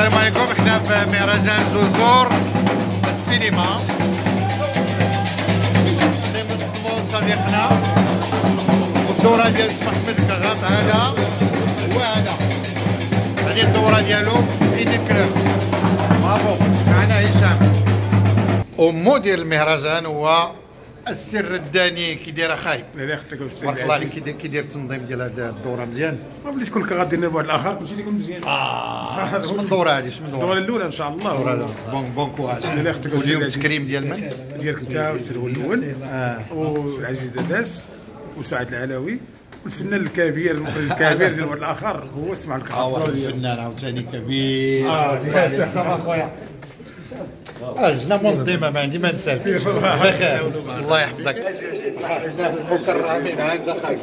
السلام عليكم. إحنا في مهرجان جسور السينما. نخدموا صديقنا. والدورة ديال محمد كغاط هذا وهذا هذه الدورة ديالو إيدي كلام برافو. معنا هشام. ومدير المهرجان هو السر الداني كي داير أخاي. لا أختك تبارك الله عليك كي داير- التنظيم ديال هذه الدورة مزيان. ما بليت كل غادي نبغى الآخر كلشي يكون مزيان. آه شمن دوره هذه شمن الدورة؟ دوره الأولى إن شاء الله. بون بون كوراج لا أختك واليوم تكريم ديال من؟ ديالك انت والسلوى الأول. آه. والعزيز داداس وسعد العلوي والفنان الكبير المخرج الكبير ديال الولد الآخر هو اسمع آه واحد الكبير الفنان عاوتاني كبير. آه، صافا صافا آه جنا منظمه ما عندي ما نسال بخير. الله يحفظك. مكرمين هكذا خايف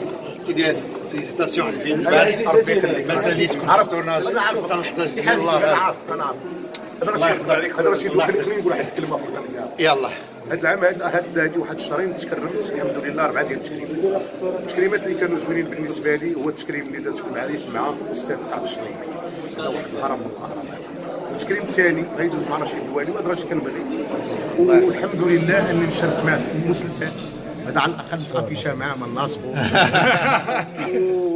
كي داير فيزيتاسيون الفيلم ربي يخليك ما ساليتكم في التورناج حتى ال 11 ديال الله غير أنا. هذا راه خليني نقول واحد الكلمة فقط يلا. هذا العام هذا هذا هذه واحد الشهرين تكرمت الحمد لله اربعه ديال التكريمات التكريمات اللي كانوا زوينين بالنسبة لي هو التكريم اللي داز في المعريش مع الاستاذ سعد الشريف هذا واحد الهرم من الأهرامات. والتكريم الثاني غيدوز مع رشيد الوالي وهذا راه كنبغي والحمد لله إني نشارك معاه في المسلسل. هذا على الاقل تافيشا معاه ما ناصبو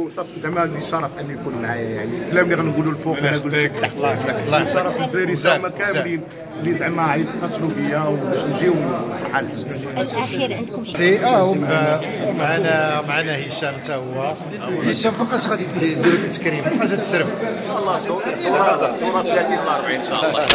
وصافي زعما لي الشرف اني يكون معايا يعني الكلام اللي غنقولوا الفوق أنا قلت تحت الله يحفظك الله يحفظك شرف الدراري زعما. كاملين اللي زعما عيطاتوا بيا وباش نجيو فرحان الأخير عندكم شي؟ سي آه معنا معنا هشام حتى هو. هشام فوقاش غادي ديروا التكريم فوقاش غتسرف إن شاء الله. دورة 30 ل 40 إن شاء الله.